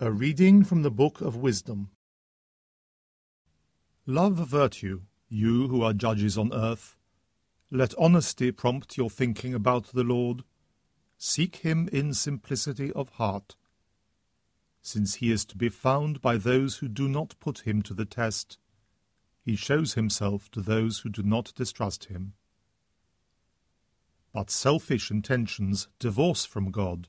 A reading from the Book of Wisdom. Love virtue, you who are judges on earth. Let honesty prompt your thinking about the Lord. Seek him in simplicity of heart. Since he is to be found by those who do not put him to the test, he shows himself to those who do not distrust him. But selfish intentions divorce from God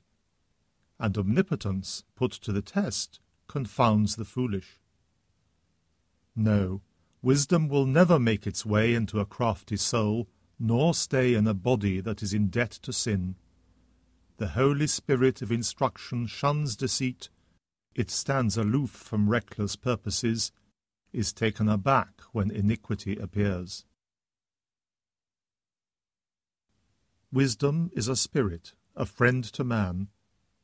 and omnipotence put to the test confounds the foolish. No, wisdom will never make its way into a crafty soul, nor stay in a body that is in debt to sin. The Holy Spirit of instruction shuns deceit, it stands aloof from reckless purposes, is taken aback when iniquity appears. Wisdom is a spirit, a friend to man,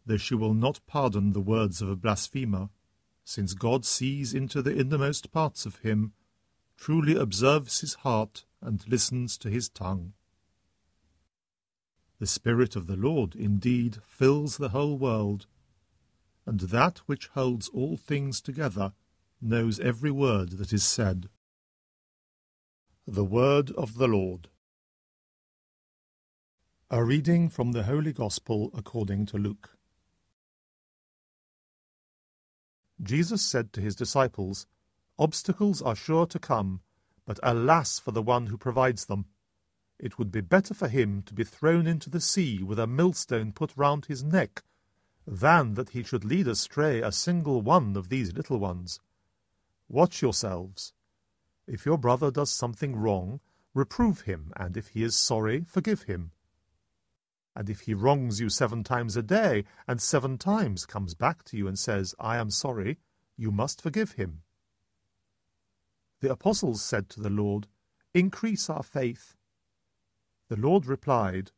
though she will not pardon the words of a blasphemer, since God sees into the innermost parts of him, truly observes his heart, and listens to his tongue. The Spirit of the Lord indeed fills the whole world, and that which holds all things together knows every word that is said. The Word of the Lord. A reading from the Holy Gospel according to Luke. Jesus said to his disciples, Obstacles are sure to come, but alas for the one who provides them. It would be better for him to be thrown into the sea with a millstone put round his neck, than that he should lead astray a single one of these little ones. Watch yourselves. If your brother does something wrong, reprove him, and if he is sorry, forgive him. And if he wrongs you seven times a day, and seven times comes back to you and says, I am sorry, you must forgive him. The apostles said to the Lord, Increase our faith. The Lord replied,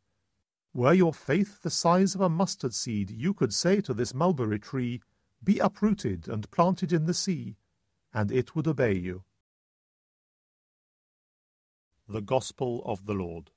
Were your faith the size of a mustard seed, you could say to this mulberry tree, Be uprooted and planted in the sea, and it would obey you. The Gospel of the Lord.